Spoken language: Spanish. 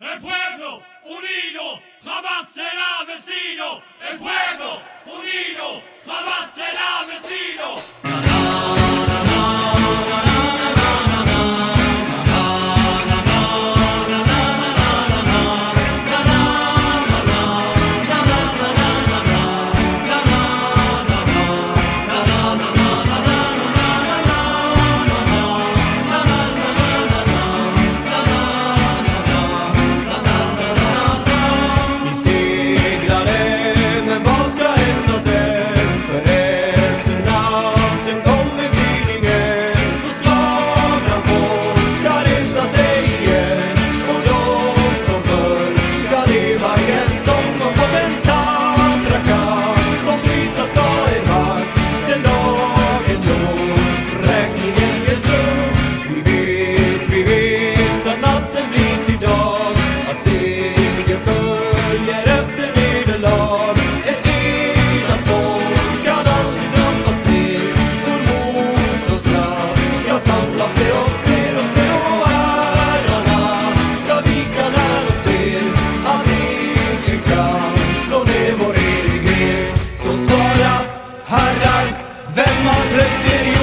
El pueblo unido jamás será vencido. El pueblo unido Wenn lifted you.